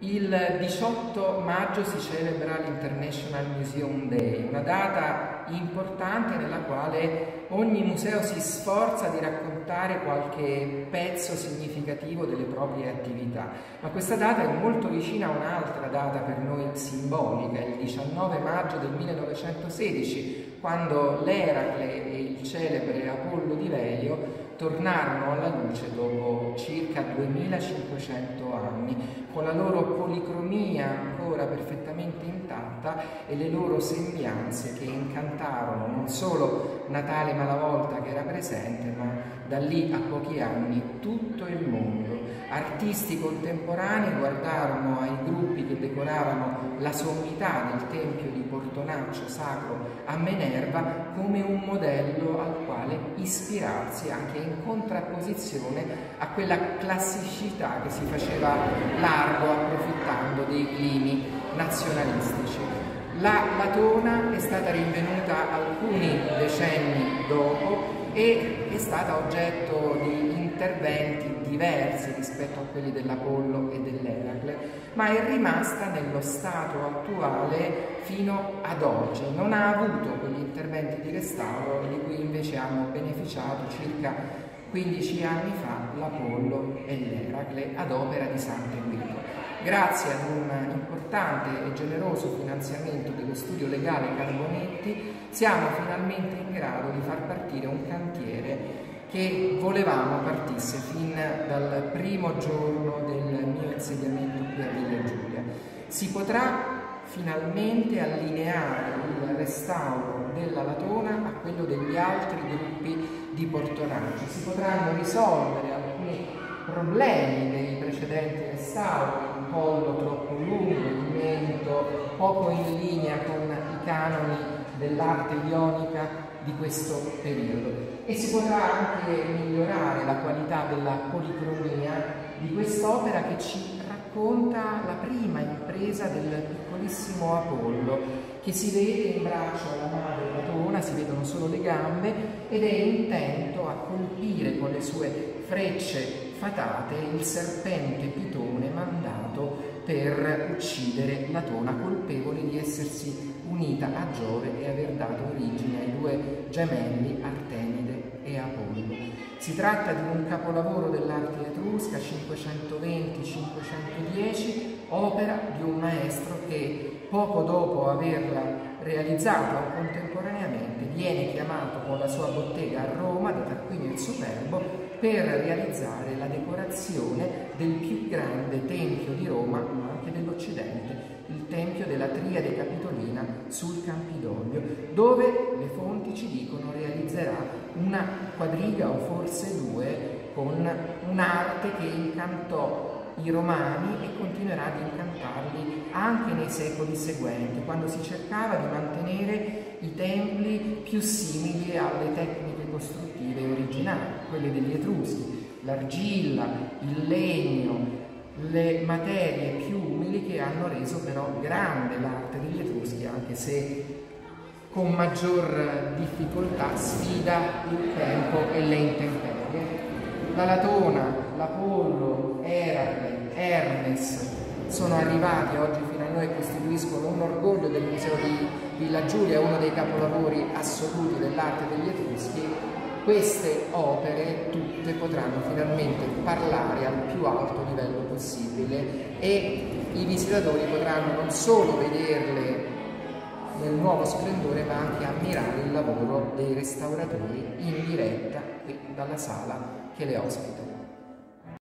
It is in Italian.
Il 18 maggio si celebra l'International Museum Day, una data importante nella quale ogni museo si sforza di raccontare qualche pezzo significativo delle proprie attività. Ma questa data è molto vicina a un'altra data per noi simbolica, il 19 maggio del 1916, quando l'Eracle e il celebre Apollo di Velio tornarono alla luce dopo circa 2500 anni, con la loro policromia ancora perfettamente intatta e le loro sembianze che incantarono non solo Natale Malavolta che era presente, ma da lì a pochi anni tutto il mondo. Artisti contemporanei guardarono ai gruppi che decoravano la sommità del tempio di Portonaccio sacro a Minerva come un modello al quale ispirarsi anche in contrapposizione a quella classicità che si faceva largo approfittando dei climi nazionalistici. La Latona è stata rinvenuta alcuni decenni dopo e è stata oggetto diversi rispetto a quelli dell'Apollo e dell'Eracle, ma è rimasta nello stato attuale fino ad oggi. Non ha avuto quegli interventi di restauro di cui invece hanno beneficiato circa 15 anni fa l'Apollo e l'Eracle ad opera di Sant'Eguido. Grazie ad un importante e generoso finanziamento dello studio legale Carbonetti siamo finalmente in grado di far partire un cantiere che volevamo partisse fin dal primo giorno del mio insediamento qui a Villa Giulia. Si potrà finalmente allineare il restauro della Latona a quello degli altri gruppi di Portonaggio. Si potranno risolvere alcuni problemi dei precedenti restauri, un collo troppo lungo, il mento poco in linea con i canoni dell'arte ionica di questo periodo. E si potrà anche migliorare la qualità della policromia di quest'opera che ci racconta la prima impresa del piccolissimo Apollo che si vede in braccio alla madre Latona, si vedono solo le gambe ed è intento a colpire con le sue frecce fatate il serpente pitone per uccidere Latona, colpevole di essersi unita a Giove e aver dato origine ai due gemelli Artemide e Apollo. Si tratta di un capolavoro dell'arte etrusca 520-510, opera di un maestro che poco dopo averla realizzata contemporaneamente viene chiamato con la sua bottega a Roma da Tarquinio il Superbo per realizzare la decorazione del più grande tempio di Roma ma anche dell'Occidente, il tempio della Triade Capitolina sul Campidoglio, dove le fonti ci dicono realizzerà una quadriga o forse due con un'arte che incantò i romani e continuerà ad incantarli anche nei secoli seguenti, quando si cercava di mantenere i templi più simili alle tecniche costruttive originali, quelle degli Etruschi, l'argilla, il legno, le materie più umili che hanno reso però grande l'arte degli Etruschi, anche se con maggior difficoltà sfida il tempo e le intemperie. La Latona, l'Apollo, Eracle, Hermes sono arrivati oggi fino a noi e costituiscono un orgoglio del Museo di Villa Giulia, uno dei capolavori assoluti dell'arte degli Etruschi. Queste opere tutte potranno finalmente parlare al più alto livello possibile e i visitatori potranno non solo vederle nel nuovo splendore ma anche ammirare il lavoro dei restauratori in diretta qui dalla sala che le ospita.